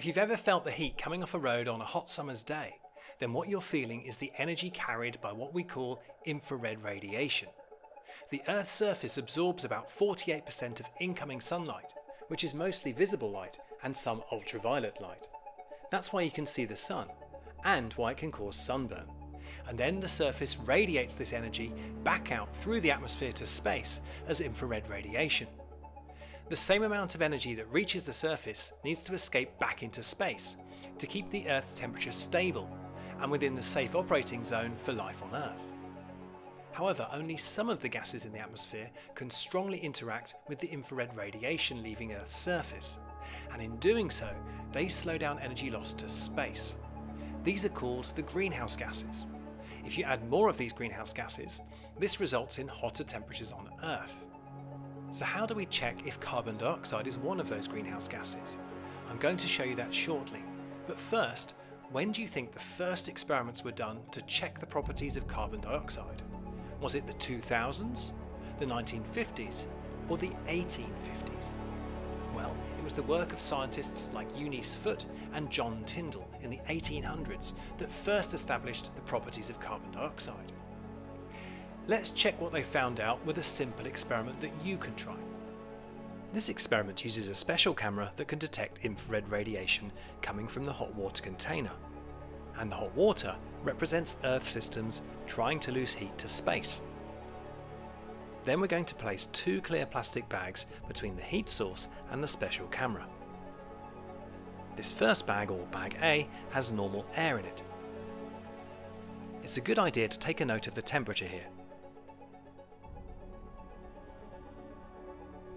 If you've ever felt the heat coming off a road on a hot summer's day, then what you're feeling is the energy carried by what we call infrared radiation. The Earth's surface absorbs about 48% of incoming sunlight, which is mostly visible light and some ultraviolet light. That's why you can see the sun, and why it can cause sunburn. And then the surface radiates this energy back out through the atmosphere to space as infrared radiation. The same amount of energy that reaches the surface needs to escape back into space to keep the Earth's temperature stable and within the safe operating zone for life on Earth. However, only some of the gases in the atmosphere can strongly interact with the infrared radiation leaving Earth's surface, and in doing so, they slow down energy loss to space. These are called the greenhouse gases. If you add more of these greenhouse gases, this results in hotter temperatures on Earth. So how do we check if carbon dioxide is one of those greenhouse gases? I'm going to show you that shortly. But first, when do you think the first experiments were done to check the properties of carbon dioxide? Was it the 2000s, the 1950s, or the 1850s? Well, it was the work of scientists like Eunice Foote and John Tyndall in the 1800s that first established the properties of carbon dioxide. Let's check what they found out with a simple experiment that you can try. This experiment uses a special camera that can detect infrared radiation coming from the hot water container. And the hot water represents Earth systems trying to lose heat to space. Then we're going to place two clear plastic bags between the heat source and the special camera. This first bag, or bag A, has normal air in it. It's a good idea to take a note of the temperature here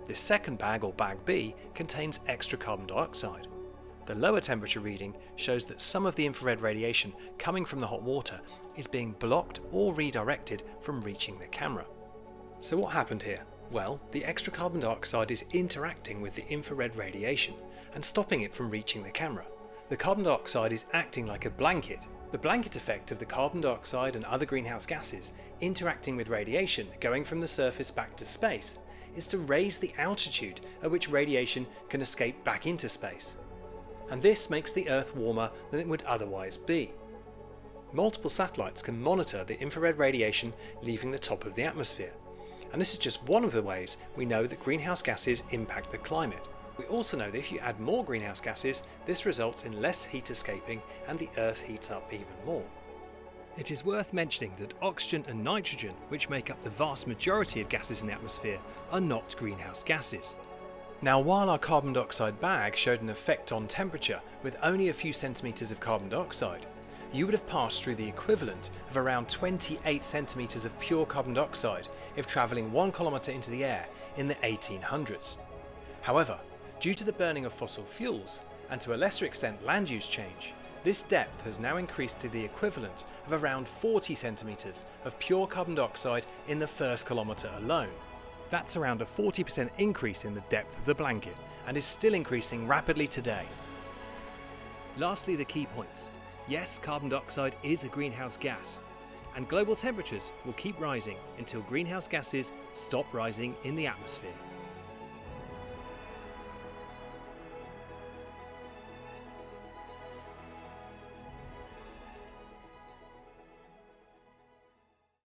This second bag, or bag B, contains extra carbon dioxide. The lower temperature reading shows that some of the infrared radiation coming from the hot water is being blocked or redirected from reaching the camera. So what happened here? Well, the extra carbon dioxide is interacting with the infrared radiation and stopping it from reaching the camera. The carbon dioxide is acting like a blanket. The blanket effect of the carbon dioxide and other greenhouse gases interacting with radiation going from the surface back to space is to raise the altitude at which radiation can escape back into space. And this makes the Earth warmer than it would otherwise be. Multiple satellites can monitor the infrared radiation leaving the top of the atmosphere. And this is just one of the ways we know that greenhouse gases impact the climate. We also know that if you add more greenhouse gases, this results in less heat escaping and the Earth heats up even more. It is worth mentioning that oxygen and nitrogen, which make up the vast majority of gases in the atmosphere, are not greenhouse gases. Now while our carbon dioxide bag showed an effect on temperature with only a few centimetres of carbon dioxide, you would have passed through the equivalent of around 28 centimetres of pure carbon dioxide if travelling 1 kilometre into the air in the 1800s. However, due to the burning of fossil fuels, and to a lesser extent land use change, this depth has now increased to the equivalent of around 40 centimetres of pure carbon dioxide in the first kilometre alone. That's around a 40% increase in the depth of the blanket and is still increasing rapidly today. Lastly, the key points. Yes, carbon dioxide is a greenhouse gas, and global temperatures will keep rising until greenhouse gases stop rising in the atmosphere.